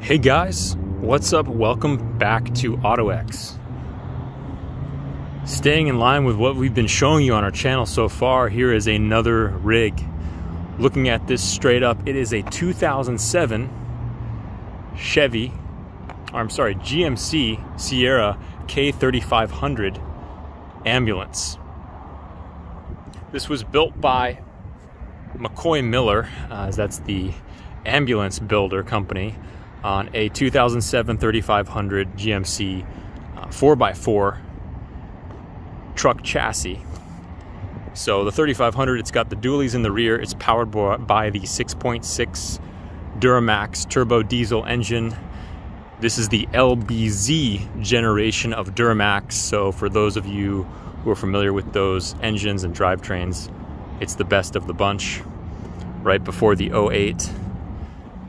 Hey guys, what's up? Welcome back to OttoEx. Staying in line with what we've been showing you on our channel so far, here is another rig. Looking at this straight up, it is a 2007 Chevy, or I'm sorry, GMC Sierra K3500 ambulance. This was built by McCoy Miller, uh, that's the ambulance builder company on a 2007 3500 GMC uh, 4x4 truck chassis. So the 3500, it's got the dualies in the rear. It's powered by the 6.6 Duramax turbo diesel engine. This is the LBZ generation of Duramax. So for those of you who are familiar with those engines and drivetrains, it's the best of the bunch. Right before the 08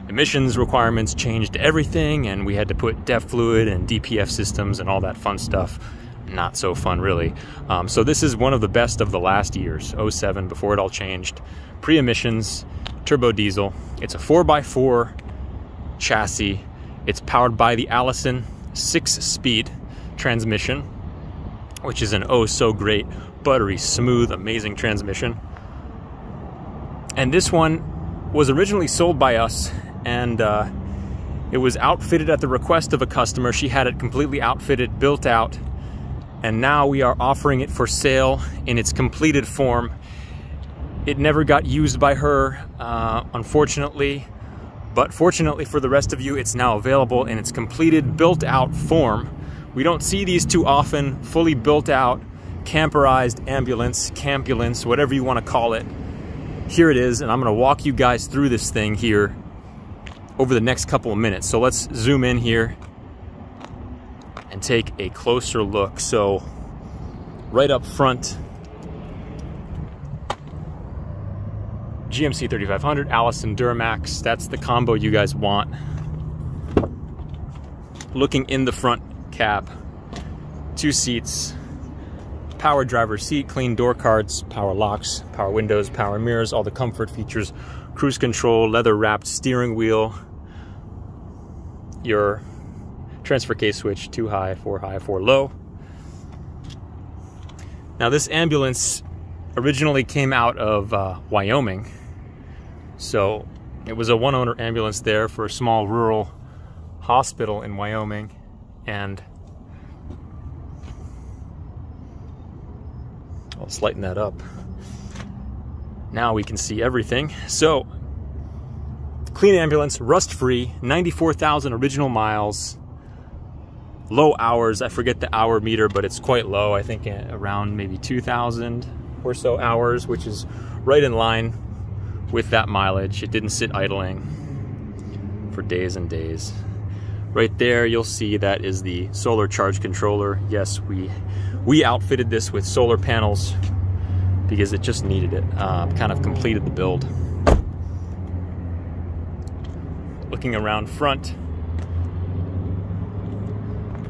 emissions requirements changed everything and we had to put DEF fluid and DPF systems and all that fun stuff. Not so fun, really. Um, so this is one of the best of the last years, 07, before it all changed. Pre-emissions, turbo diesel. It's a 4x4 chassis. It's powered by the Allison six-speed transmission, which is an oh so great, buttery, smooth, amazing transmission. And this one was originally sold by us and uh, it was outfitted at the request of a customer. She had it completely outfitted, built out, and now we are offering it for sale in its completed form. It never got used by her, uh, unfortunately, but fortunately for the rest of you, it's now available in its completed, built out form. We don't see these too often, fully built out, camperized ambulance, campulance, whatever you want to call it. Here it is, and I'm gonna walk you guys through this thing here over the next couple of minutes. So let's zoom in here and take a closer look. So right up front, GMC 3500, Allison Duramax, that's the combo you guys want. Looking in the front cab, two seats, power driver seat, clean door cards, power locks, power windows, power mirrors, all the comfort features, cruise control, leather wrapped steering wheel, your transfer case switch, two high, four high, four low. Now this ambulance originally came out of uh, Wyoming. So it was a one owner ambulance there for a small rural hospital in Wyoming. And let's lighten that up. Now we can see everything. So clean ambulance, rust free, 94,000 original miles, low hours. I forget the hour meter, but it's quite low. I think uh, around maybe 2,000 or so hours, which is right in line with that mileage. It didn't sit idling for days and days. Right there, you'll see that is the solar charge controller. Yes, we we outfitted this with solar panels because it just needed it. Uh, kind of completed the build. Looking around front,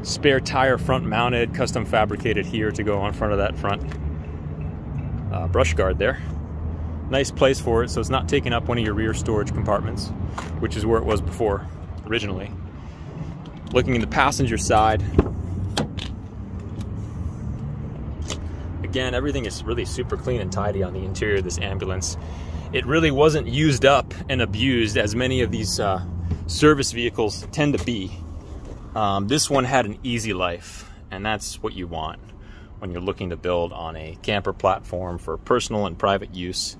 spare tire front mounted, custom fabricated here to go on front of that front uh, brush guard there. Nice place for it, so it's not taking up one of your rear storage compartments, which is where it was before, originally. Looking in the passenger side, again, everything is really super clean and tidy on the interior of this ambulance. It really wasn't used up and abused as many of these uh, service vehicles tend to be. Um, this one had an easy life, and that's what you want when you're looking to build on a camper platform for personal and private use.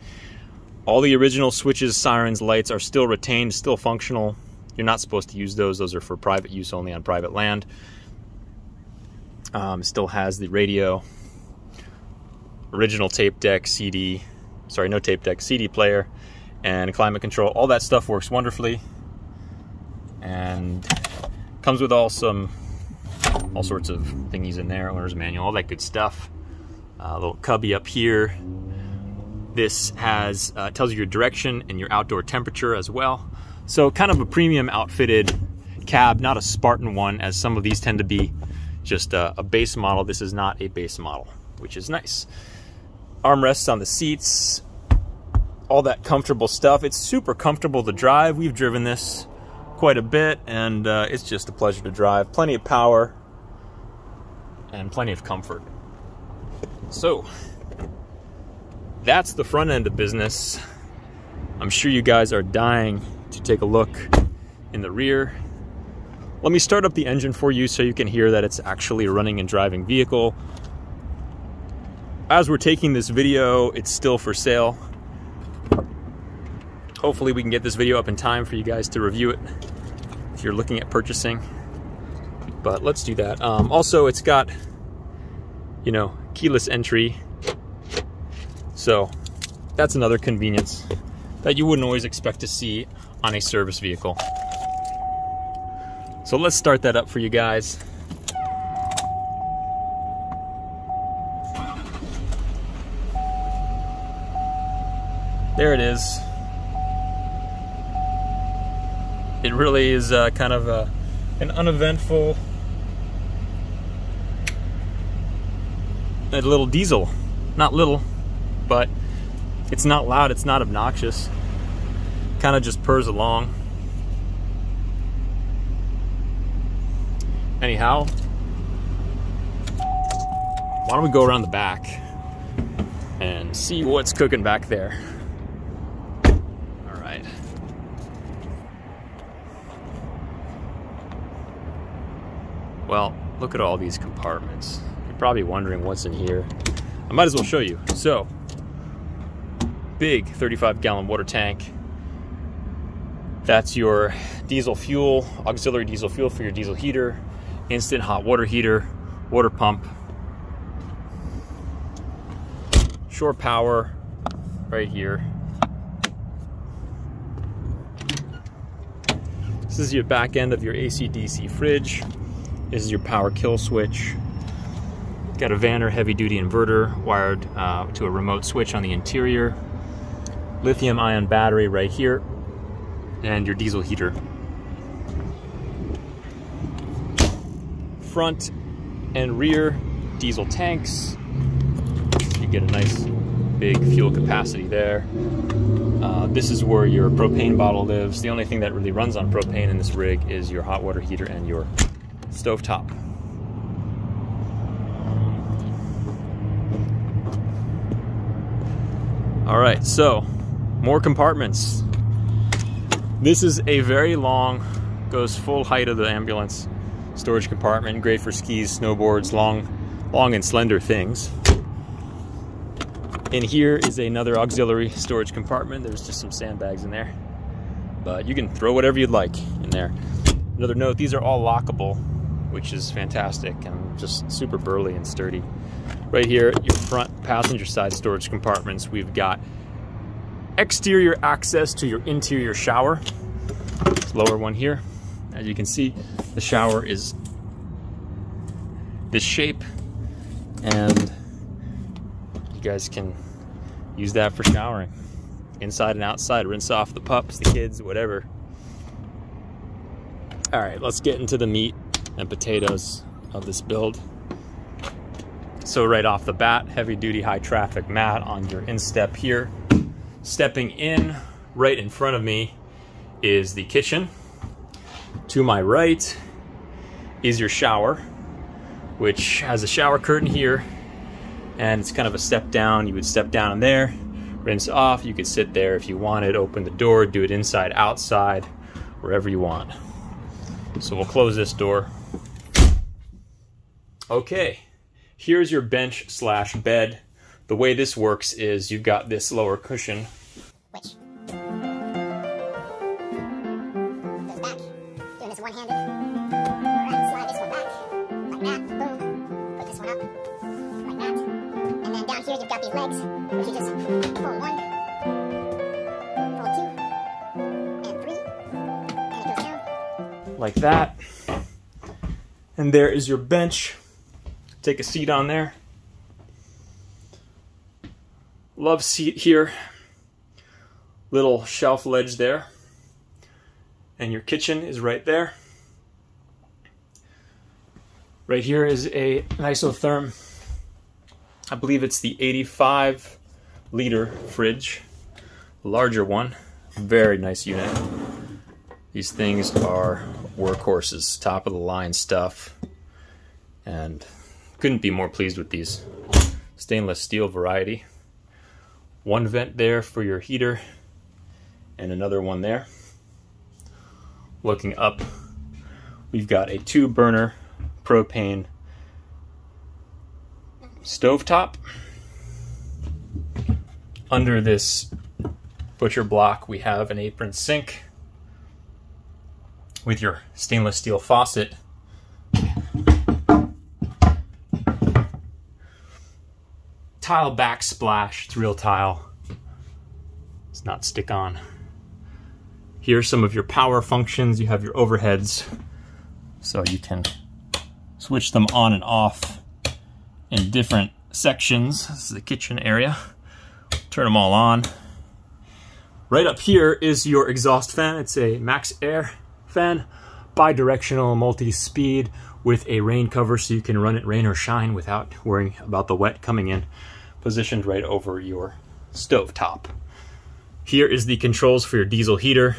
All the original switches, sirens, lights are still retained, still functional. You're not supposed to use those. Those are for private use only on private land. Um, still has the radio, original tape deck, CD, sorry, no tape deck, CD player, and climate control. All that stuff works wonderfully. And Comes with all some, all sorts of thingies in there, owner's manual, all that good stuff. A uh, little cubby up here. This has, uh, tells you your direction and your outdoor temperature as well. So kind of a premium outfitted cab, not a Spartan one as some of these tend to be just a, a base model. This is not a base model, which is nice. Armrests on the seats, all that comfortable stuff. It's super comfortable to drive. We've driven this quite a bit, and uh, it's just a pleasure to drive. Plenty of power and plenty of comfort. So, that's the front end of business. I'm sure you guys are dying to take a look in the rear. Let me start up the engine for you so you can hear that it's actually a running and driving vehicle. As we're taking this video, it's still for sale. Hopefully we can get this video up in time for you guys to review it if you're looking at purchasing. But let's do that. Um, also, it's got, you know, keyless entry. So that's another convenience that you wouldn't always expect to see on a service vehicle. So let's start that up for you guys. There it is. It really is uh, kind of a, an uneventful a little diesel. Not little, but it's not loud, it's not obnoxious. Kind of just purrs along. Anyhow, why don't we go around the back and see what's cooking back there. All right. Well, look at all these compartments. You're probably wondering what's in here. I might as well show you. So, big 35 gallon water tank. That's your diesel fuel, auxiliary diesel fuel for your diesel heater, instant hot water heater, water pump, shore power right here. This is your back end of your AC-DC fridge. This is your power kill switch. Got a Vanner heavy duty inverter wired uh, to a remote switch on the interior. Lithium ion battery right here. And your diesel heater. Front and rear diesel tanks. You get a nice big fuel capacity there. Uh, this is where your propane bottle lives. The only thing that really runs on propane in this rig is your hot water heater and your stovetop. All right, so more compartments. This is a very long, goes full height of the ambulance storage compartment, great for skis, snowboards, long, long and slender things. In here is another auxiliary storage compartment. There's just some sandbags in there, but you can throw whatever you'd like in there. Another note, these are all lockable, which is fantastic and just super burly and sturdy. Right here, your front passenger side storage compartments, we've got exterior access to your interior shower. This lower one here. As you can see, the shower is this shape and you guys can use that for showering. Inside and outside, rinse off the pups, the kids, whatever. All right, let's get into the meat and potatoes of this build. So right off the bat, heavy duty high traffic mat on your instep here. Stepping in right in front of me is the kitchen. To my right is your shower, which has a shower curtain here and it's kind of a step down. You would step down in there, rinse off. You could sit there if you wanted, open the door, do it inside, outside, wherever you want. So we'll close this door. Okay, here's your bench slash bed. The way this works is you've got this lower cushion. Which goes back, doing this one-handed. Right, slide this one back, like that, boom. Put this one up, like that. And then down here you've got these legs, which you just pull one, pull two, and three, and it goes down. Like that. And there is your bench. Take a seat on there. Love seat here. Little shelf ledge there. And your kitchen is right there. Right here is a isotherm. I believe it's the 85 liter fridge. larger one. Very nice unit. These things are workhorses, top of the line stuff. And couldn't be more pleased with these stainless steel variety. One vent there for your heater and another one there. Looking up, we've got a two burner propane stovetop. Under this butcher block, we have an apron sink with your stainless steel faucet. Tile backsplash, it's real tile. It's not stick on. Here's some of your power functions. You have your overheads, so you can switch them on and off in different sections. This is the kitchen area. Turn them all on. Right up here is your exhaust fan. It's a Max Air fan, bi-directional multi-speed with a rain cover so you can run it rain or shine without worrying about the wet coming in. Positioned right over your stove top. Here is the controls for your diesel heater.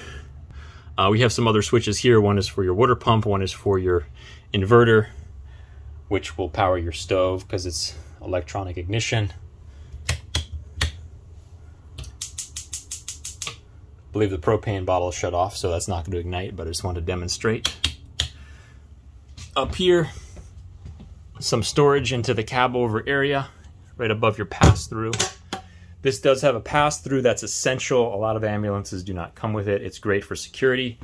Uh, we have some other switches here. One is for your water pump, one is for your inverter, which will power your stove because it's electronic ignition. I believe the propane bottle shut off, so that's not going to ignite, but I just wanted to demonstrate. Up here, some storage into the cab over area, right above your pass-through. This does have a pass-through that's essential. A lot of ambulances do not come with it. It's great for security.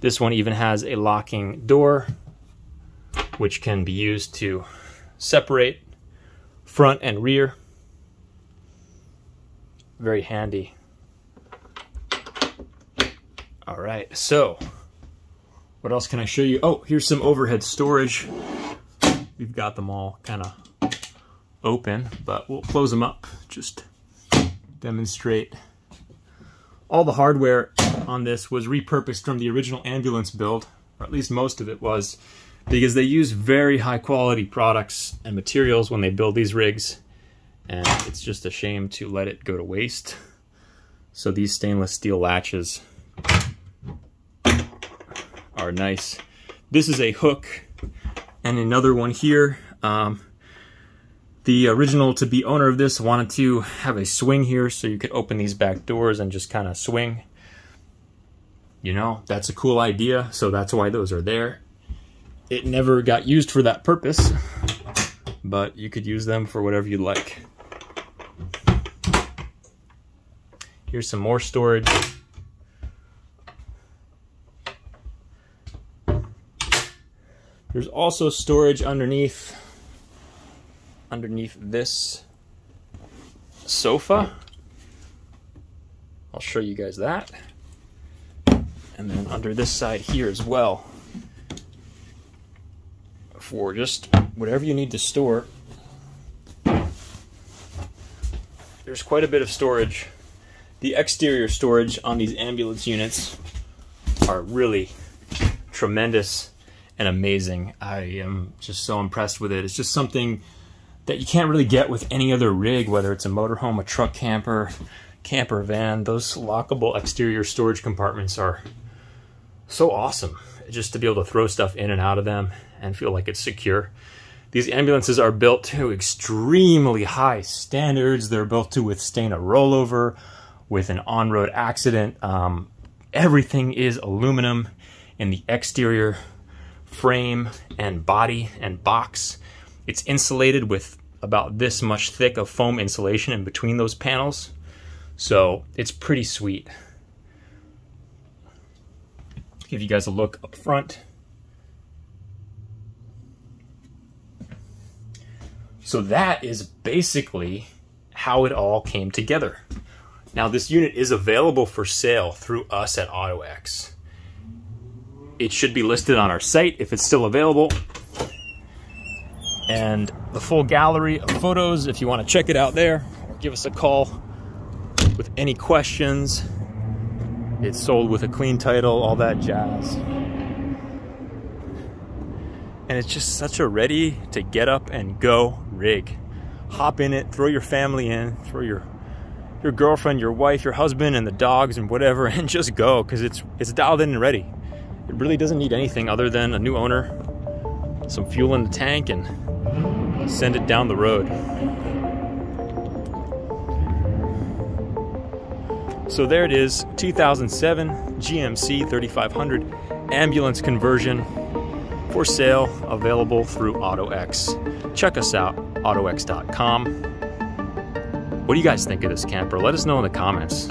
This one even has a locking door which can be used to separate front and rear. Very handy. All right, so what else can I show you? Oh, here's some overhead storage. We've got them all kind of open, but we'll close them up. Just demonstrate. All the hardware on this was repurposed from the original ambulance build, or at least most of it was because they use very high quality products and materials when they build these rigs and it's just a shame to let it go to waste. So these stainless steel latches are nice. This is a hook and another one here. Um, the original to be owner of this wanted to have a swing here so you could open these back doors and just kind of swing. You know, that's a cool idea, so that's why those are there it never got used for that purpose, but you could use them for whatever you'd like. Here's some more storage. There's also storage underneath underneath this sofa. I'll show you guys that. And then under this side here as well for just whatever you need to store. There's quite a bit of storage. The exterior storage on these ambulance units are really tremendous and amazing. I am just so impressed with it. It's just something that you can't really get with any other rig, whether it's a motorhome, a truck camper, camper van. Those lockable exterior storage compartments are so awesome just to be able to throw stuff in and out of them and feel like it's secure. These ambulances are built to extremely high standards. They're built to withstand a rollover with an on-road accident. Um, everything is aluminum in the exterior frame and body and box. It's insulated with about this much thick of foam insulation in between those panels. So it's pretty sweet. Give you guys a look up front. So that is basically how it all came together. Now this unit is available for sale through us at OttoEx. It should be listed on our site if it's still available. And the full gallery of photos, if you want to check it out there, give us a call with any questions. It's sold with a clean title, all that jazz and it's just such a ready to get up and go rig. Hop in it, throw your family in, throw your your girlfriend, your wife, your husband, and the dogs and whatever, and just go because it's it's dialed in and ready. It really doesn't need anything other than a new owner, some fuel in the tank, send it down the road. So there it is, 2007 GMC 3500 ambulance conversion for sale, available through OttoEx. Check us out, ottoex.com. What do you guys think of this camper? Let us know in the comments.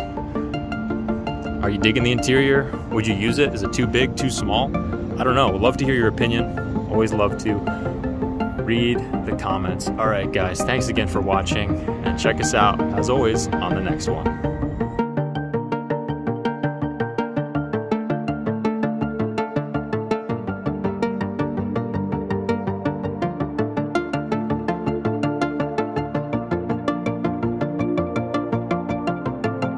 Are you digging the interior? Would you use it? Is it too big, too small? I don't know. Would love to hear your opinion. Always love to read the comments. All right, guys, thanks again for watching and check us out as always on the next one.